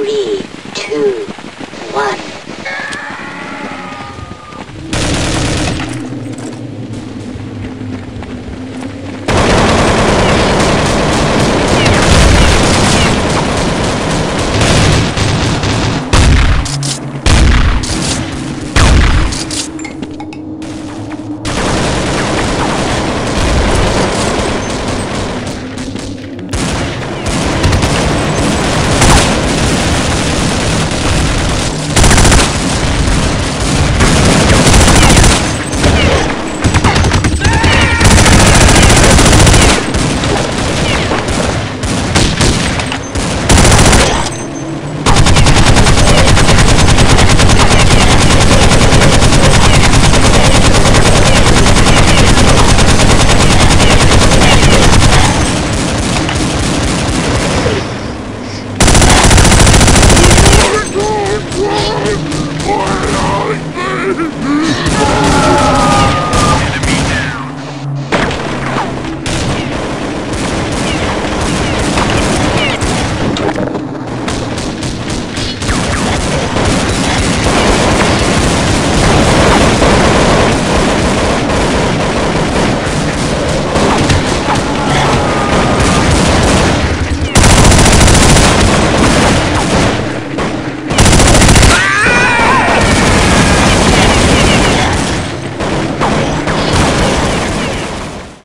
Three, two, one. Ai!